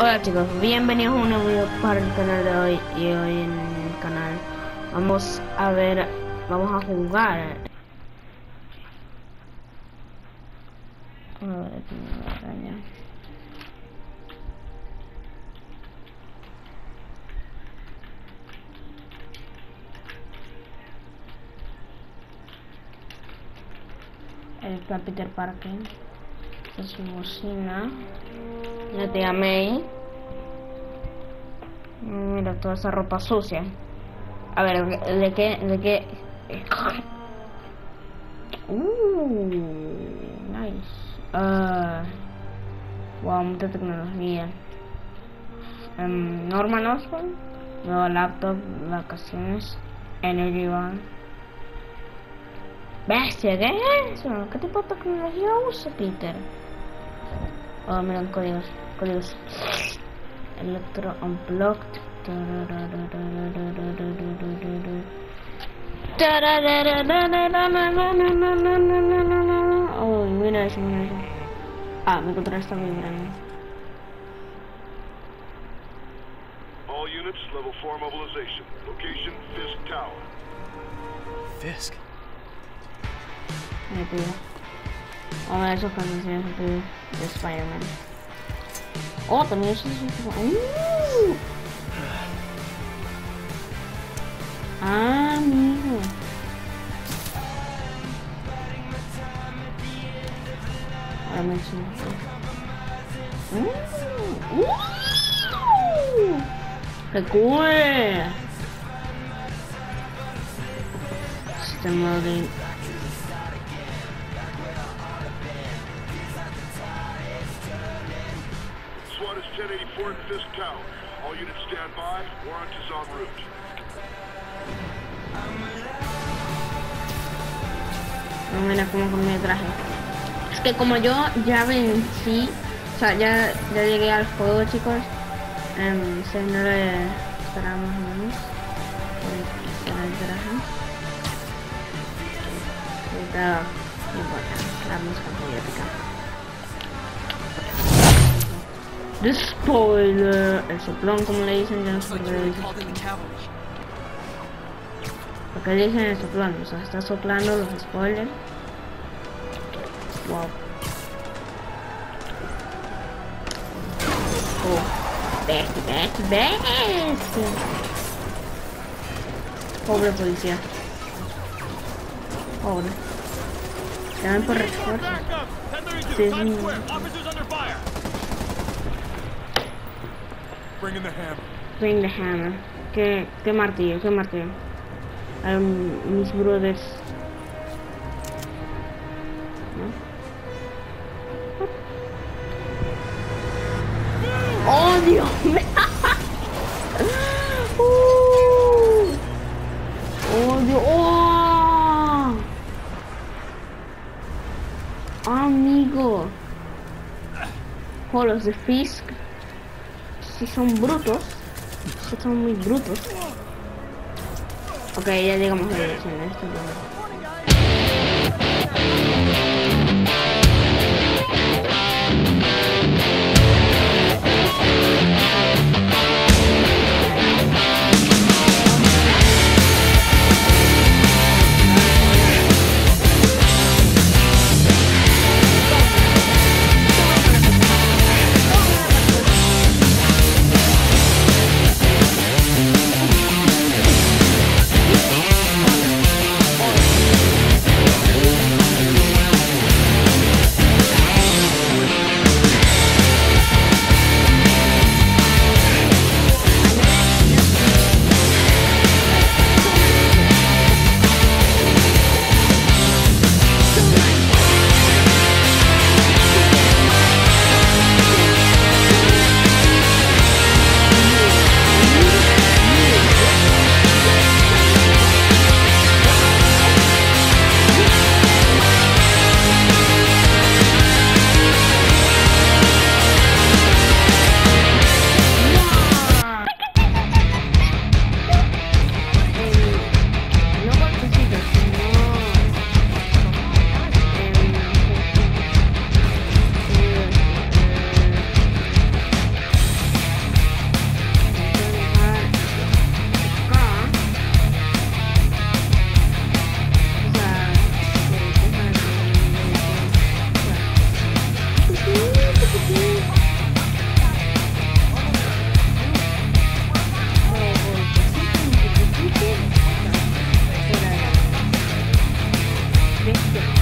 Hola chicos, bienvenidos a un nuevo video para el canal de hoy y hoy en el canal vamos a ver, vamos a jugar. A ver. El Peter Parker es su bocina la tía May. Mira toda esa ropa sucia. A ver de qué de qué uh, nice. Uh, wow mucha tecnología. Um, Norman Osborn nuevo laptop vacaciones Energy One Bestia, ¿qué es? ¿Qué tipo de tecnología usa Peter? Oh, miren códigos, códigos. Electro Unplugged. Oh, mira eso, mira eso. Ah, me encontré esta vibrando. All units, level 4 mobilization. Location, Fisk Tower. Fisk. Me pido. olha so friends, we have to do this fireman. Oh, the mission ah Amigo. Olha a mantinha. Uh, uh, pegou! É. Estamos. 1084 at Fisk Tower. All units stand by. Warrant is en route. No, mira cómo con mi traje. Es que como yo ya vencí, o sea, ya, ya llegué al juego, chicos. Um, se no le esperamos menos. Con el traje. Ahorita, no importa, la música poética. The spoiler, el soplón, como le dicen, ya no sé por qué le dicen soplón. ¿Por qué le dicen el soplón? O sea, está soplando los spoilers. Wow. Oh, bestia, bestia, bestia. Pobre policía. Pobre. Llamen por refuerzo. Sí, Bring in the hammer. Bring the hammer. Qué, qué martillo, qué martillo. Um, mis brothers. ¿No? ¡Oh, Dios! Uh. ¡Oh, Dios! ¡Oh! Amigo. Oh, los de Fisk si son brutos, si son muy brutos. Ok, ya llegamos a la dirección de Thank you.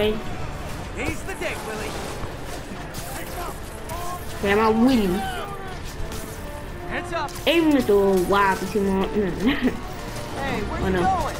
Ok, He's the dick, Willie. se llama Willy. Hands up. Es un método guapísimo. Hey, where Oh, you no. going?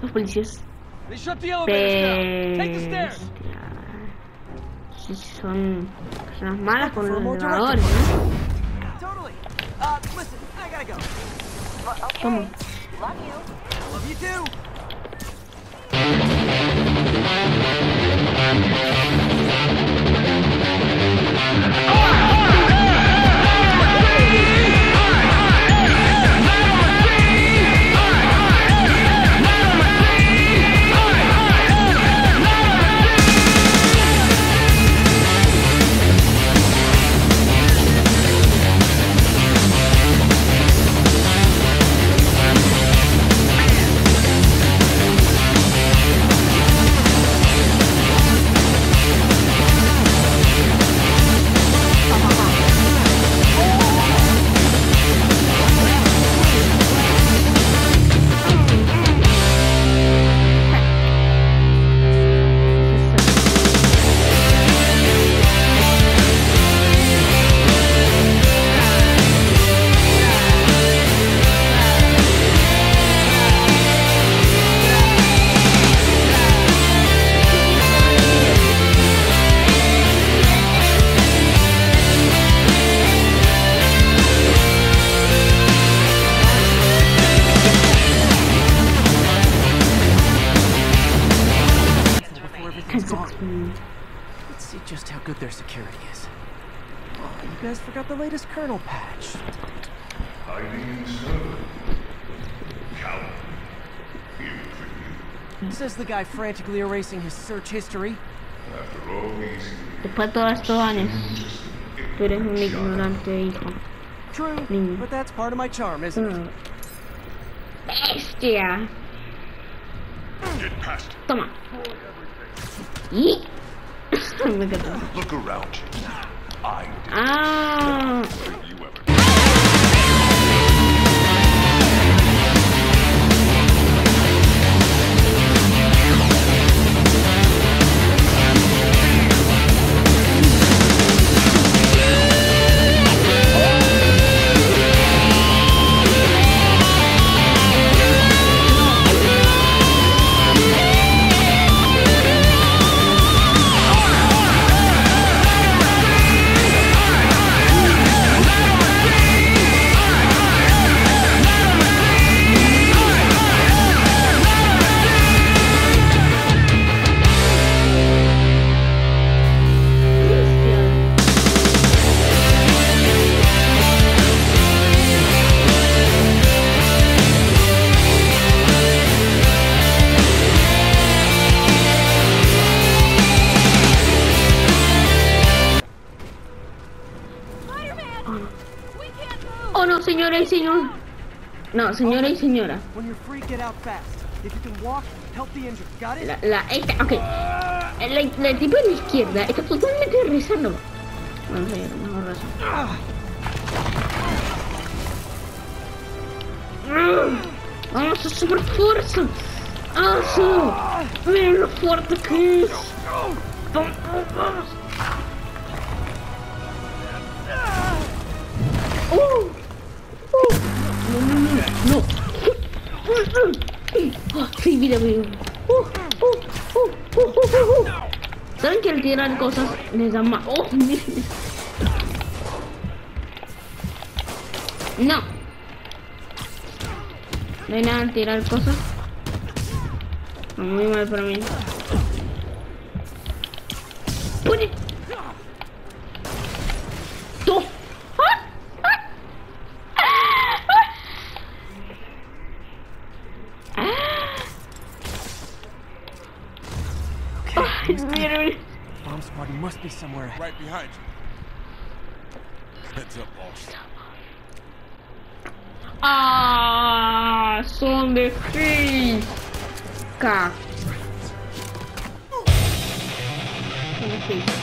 Los policías. Bestia. Son personas malas con los elevadores, ¿no? Totally. Uh, listen, I gotta go. ¿Cómo? Love you Love you too. Before good their security is. Oh, you guys forgot the latest kernel patch. Hiding so. Coward. Ill for you. Says the guy frantically erasing his search history. After all these years, Después de todos estos años, tú eres un ignorante hijo. True, Mm. but that's part of my charm, isn't it? Bestia. Get past Y. Me encanta. Look around you. I Ah. Injured. Got it? La, la, esta, ok. La, la tipa de la izquierda está totalmente rezando. Bueno, sí, mejor rezo. Vamos a super fuerza. ¡Eso! ¡Miren lo fuerte que es! ¡Vamos! vamos. ¡Oh! No, Sí, mira, mira. ¿Saben que al tirar cosas les da más? ¡Oh! No. No hay nada en tirar cosas. Muy mal para mí. Be somewhere. Right behind you. Heads up, boss. ¡Ah! Son de Fiska. Son de Fiska.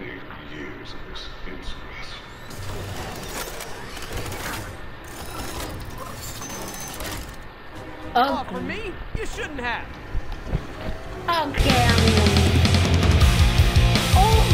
Eight years of this insolence. Oh, for me? You shouldn't have. Okay, amigo. Oh.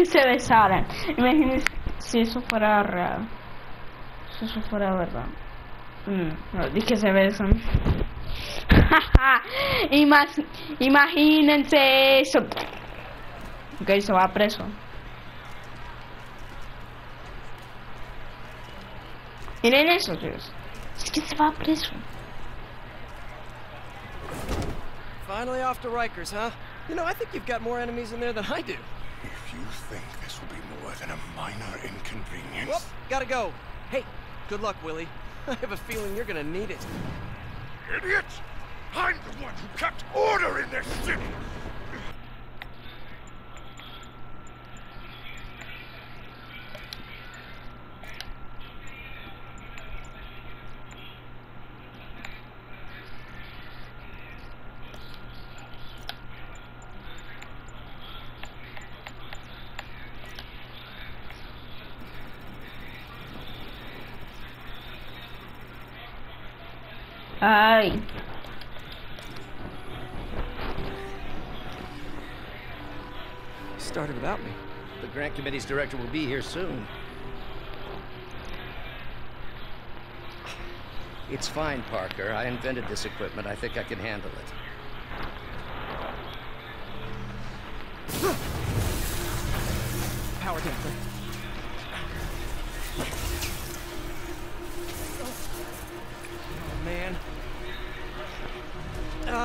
Que se besaran. Imagínense si eso fuera real. Si eso fuera verdad. Mm, no, dije que se besan. Imag- imagínense eso. Ok, se va preso. Miren eso, Dios. Es que se va preso. Finally off to Rikers, huh? You know, I think you've got more enemies in there than I do. If you think this will be more than a minor inconvenience... Whoop, gotta go. Hey, good luck, Willie. I have a feeling you're gonna need it. Idiot! I'm the one who kept order in this city! Ay. Started without me. The grant committee's director will be here soon. It's fine, Parker. I invented this equipment. I think I can handle it. Power damper.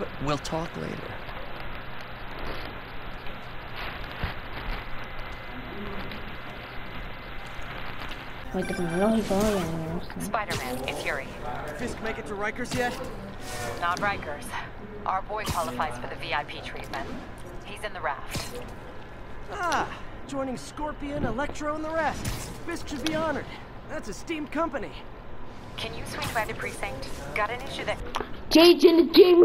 But we'll talk later. Muy tecnológico y a mí me gusta. Spider-Man, it's Yuri. Fisk make it to Rikers yet? Not Rikers. Our boy qualifies for the VIP treatment. He's in the raft. Ah, joining Scorpion, Electro, and the rest. Fisk should be honored. That's a steamed company. Can you swing by the precinct? Got an issue that... JJ in the game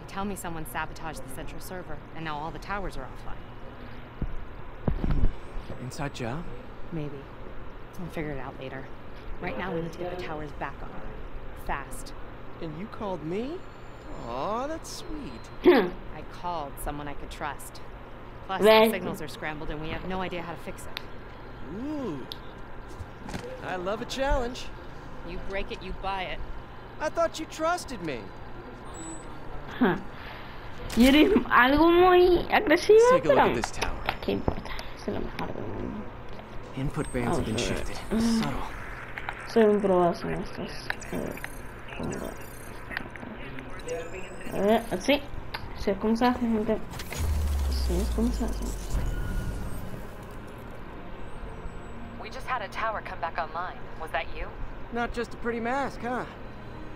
They tell me someone sabotaged the central server, and now all the towers are offline. Inside job? Maybe. I'll figure it out later. Right now, we need to get the towers back on. Fast. And you called me? Aw, that's sweet. I called someone I could trust. Plus, the signals are scrambled, and we have no idea how to fix it. Ooh. I love a challenge. You break it, you buy it. I thought you trusted me. Y eres algo muy agresivo, Let's take a look pero... at this tower. ¿Qué importa? Es lo mejor del mundo. Input bands have been shifted. Subtle. Soy un probazo en estas. eh, A ver, así. Así es como se hace, gente. Así es como se hace. We just had a tower come back online. Was that you? Not just a pretty mask, huh?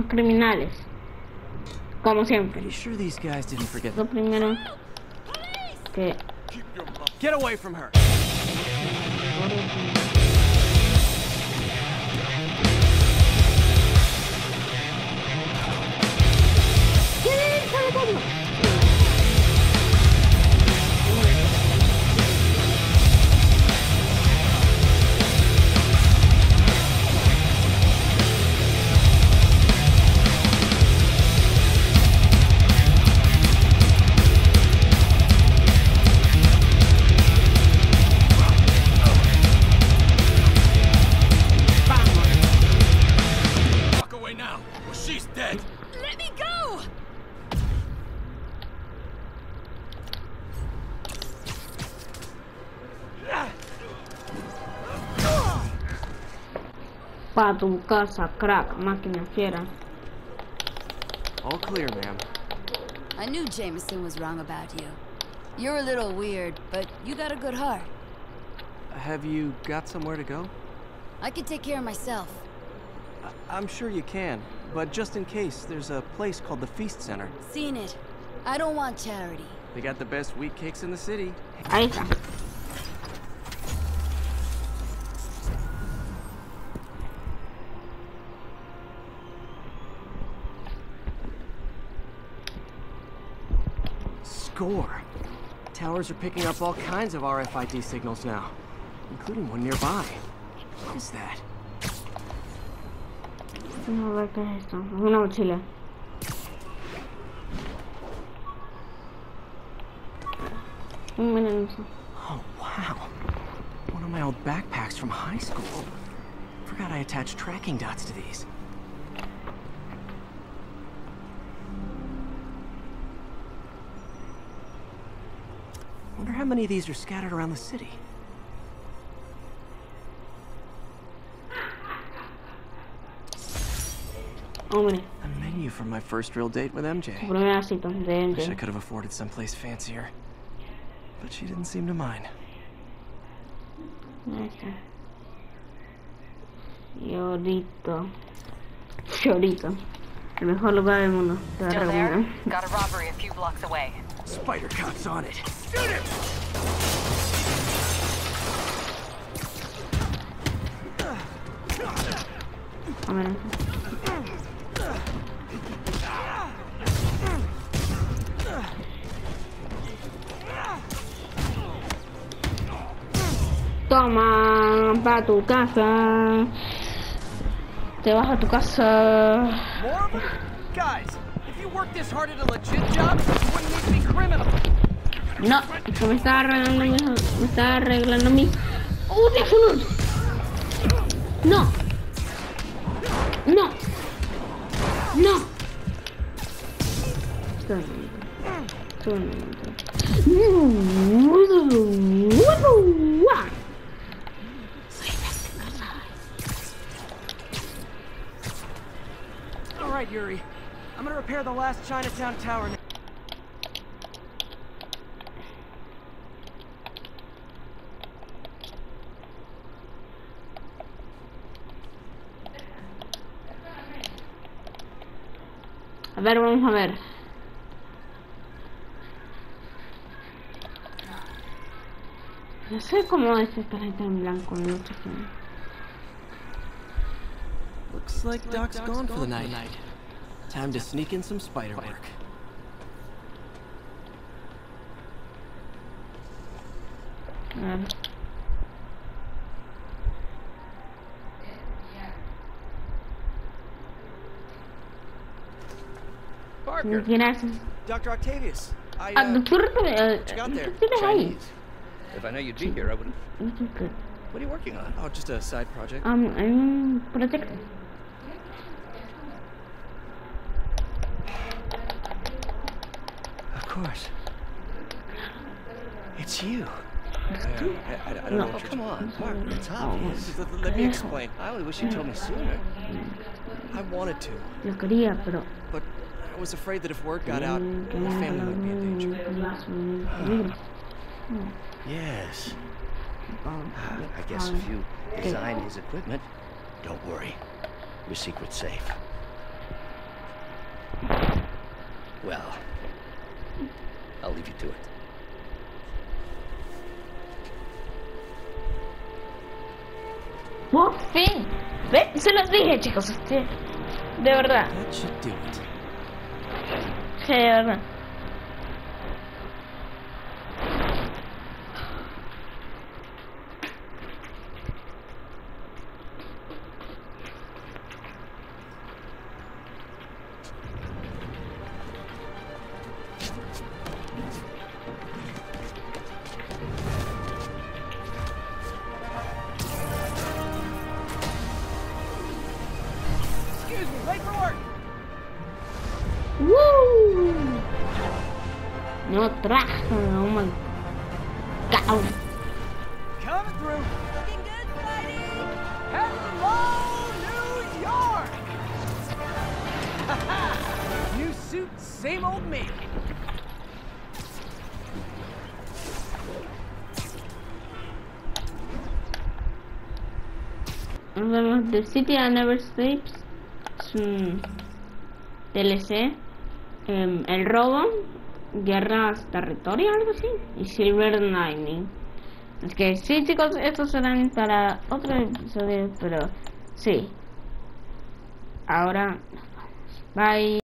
Los criminales. Como siempre. Pretty sure these guys didn't forget. Lo primero que Get away from her! Tu casa, crack, máquina fiera. All clear, ma'am. I knew Jameson was wrong about you. You're a little weird, but you got a good heart. Have you got somewhere to go? I can take care of myself. I- I'm sure you can, but just in case, there's a place called the Feast Center. Seen it. I don't want charity. They got the best wheat cakes in the city. Ahí Score. Towers are picking up all kinds of RFID signals now, including one nearby. What is that? Vamos a ver qué es esto. Una mochila. Miren. Oh, wow. One of my old backpacks from high school. Forgot I attached tracking dots to these. How many of these are scattered around the city. Oh, mire. A menu from my first real date with MJ. Su primera cita de Wish I could have afforded someplace fancier. But she didn't seem to mind. Ahí está. Fiorito. Fiorito. El mejor lugar del mundo. Still there? Got a robbery a few blocks away. Spider Cop's on it. o menos. Toma, para tu casa. Te vas a tu casa. No, me estaba arreglando, me estaba arreglando mi. ¡Uh, teléfono! No. No. No. Momento. Espera. All right, Yuri. I'm gonna repair the last Chinatown tower. now. A ver, vamos a ver. No sé cómo es esta letra en blanco, no sé. Looks like Doc's gone for the night. Time to sneak in some spider work. A ver. Parker, Gracias. Dr. Octavius. I, Ah, uh, doctor, eh, got there? ¿qué tienes ahí? If I know you'd be here, I would have. No sé qué. What are you working on? Oh, just a side project. Um, hay un proyecto. Of course. It's you. I, I, I don't No. know Oh, what you're come on, Mark. It's Oh, obvious. Let, let me explain. I only wish you told me sooner. I wanted to, Lo quería, pero... but I was afraid that if word got out, my family would be in danger. Yes. Um, I guess if you design his equipment, don't worry. Your secret's safe. Well, I'll leave you to it. ¡Por fin! ¿Ve? Se los dije, chicos. Este, de verdad. That should do it. Tatiana. No traje, oh my god. Coming through. Looking good, Spidey! Hello, New York! New suit, same old me. De City I Never Sleeps. Es un DLC. em, el robo, guerras territorial, algo así. Y Silver Lightning. Es que sí, chicos, estos serán para otro episodio, pero sí. Ahora. Bye.